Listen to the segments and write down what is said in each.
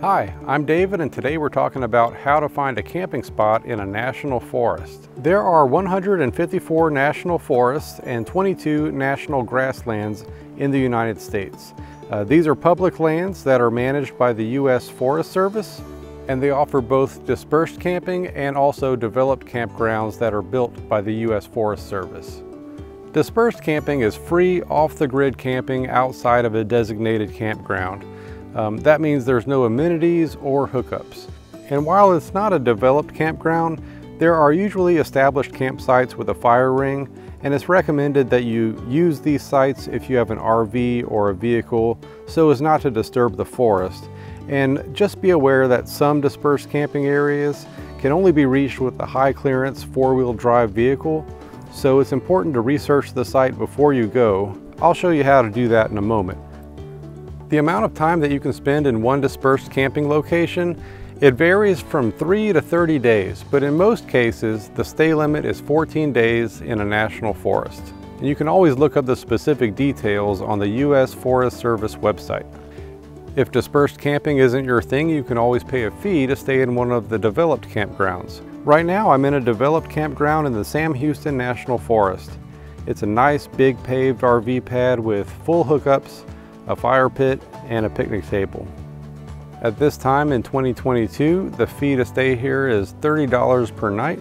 Hi, I'm David and today we're talking about how to find a camping spot in a national forest. There are 154 national forests and 22 national grasslands in the United States. Uh, these are public lands that are managed by the U.S. Forest Service and they offer both dispersed camping and also developed campgrounds that are built by the U.S. Forest Service. Dispersed camping is free off-the-grid camping outside of a designated campground. Um, that means there's no amenities or hookups. And while it's not a developed campground, there are usually established campsites with a fire ring, and it's recommended that you use these sites if you have an RV or a vehicle so as not to disturb the forest. And just be aware that some dispersed camping areas can only be reached with a high clearance four-wheel drive vehicle, so it's important to research the site before you go. I'll show you how to do that in a moment. The amount of time that you can spend in one dispersed camping location, it varies from 3 to 30 days, but in most cases, the stay limit is 14 days in a national forest. And you can always look up the specific details on the U.S. Forest Service website. If dispersed camping isn't your thing, you can always pay a fee to stay in one of the developed campgrounds. Right now, I'm in a developed campground in the Sam Houston National Forest. It's a nice big paved RV pad with full hookups, a fire pit, and a picnic table. At this time in 2022, the fee to stay here is $30 per night,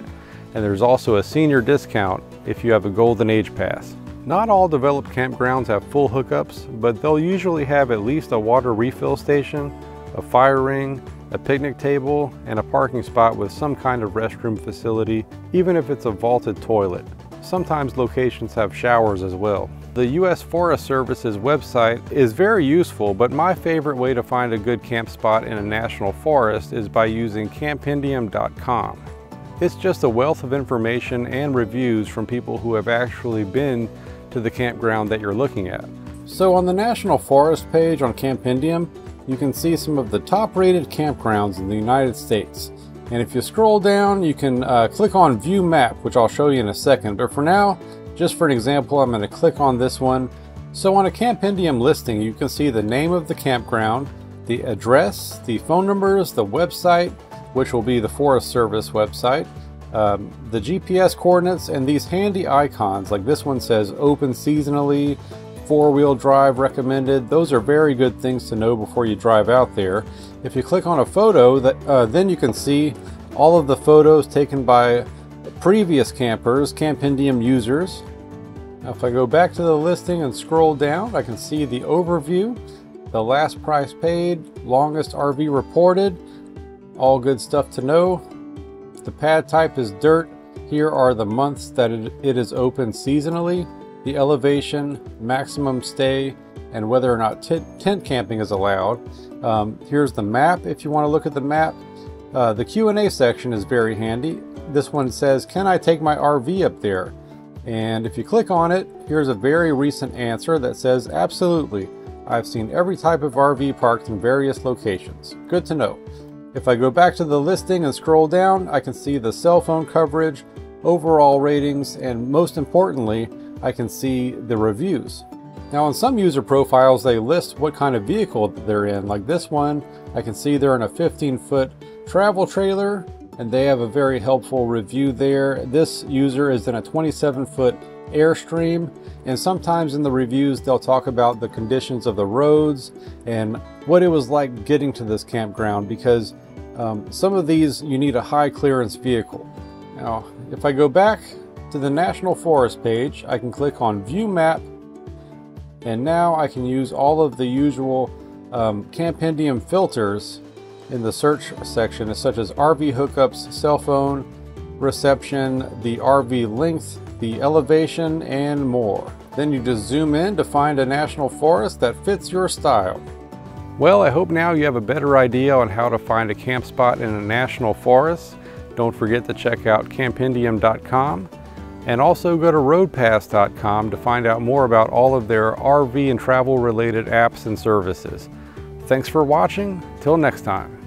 and there's also a senior discount if you have a Golden Age Pass. Not all developed campgrounds have full hookups, but they'll usually have at least a water refill station, a fire ring, a picnic table, and a parking spot with some kind of restroom facility, even if it's a vaulted toilet. Sometimes locations have showers as well. The U.S. Forest Service's website is very useful, but my favorite way to find a good camp spot in a national forest is by using campendium.com. It's just a wealth of information and reviews from people who have actually been to the campground that you're looking at. So on the National Forest page on Campendium, you can see some of the top rated campgrounds in the United States. And if you scroll down, you can uh, click on View Map, which I'll show you in a second. But for now, just for an example, I'm going to click on this one. So on a Campendium listing, you can see the name of the campground, the address, the phone numbers, the website, which will be the Forest Service website, um, the GPS coordinates, and these handy icons, like this one says open seasonally, four-wheel drive recommended. Those are very good things to know before you drive out there. If you click on a photo, that uh, then you can see all of the photos taken by previous campers, Campendium users. Now if I go back to the listing and scroll down, I can see the overview, the last price paid, longest RV reported, all good stuff to know. The pad type is dirt. Here are the months that it, is open seasonally, the elevation, maximum stay, and whether or not tent camping is allowed. Um, here's the map if you want to look at the map. Uh, the Q&A section is very handy this one says, can I take my RV up there? And if you click on it, here's a very recent answer that says, absolutely. I've seen every type of RV parked in various locations. Good to know. If I go back to the listing and scroll down, I can see the cell phone coverage, overall ratings, and most importantly, I can see the reviews. Now on some user profiles, they list what kind of vehicle they're in. Like this one, I can see they're in a 15 foot travel trailer and they have a very helpful review there. This user is in a 27 foot Airstream and sometimes in the reviews they'll talk about the conditions of the roads and what it was like getting to this campground because um, some of these you need a high clearance vehicle. Now if I go back to the National Forest page I can click on view map and now I can use all of the usual um, Campendium filters in the search section such as RV hookups, cell phone, reception, the RV length, the elevation, and more. Then you just zoom in to find a national forest that fits your style. Well, I hope now you have a better idea on how to find a camp spot in a national forest. Don't forget to check out campendium.com and also go to roadpass.com to find out more about all of their RV and travel related apps and services. Thanks for watching. Till next time.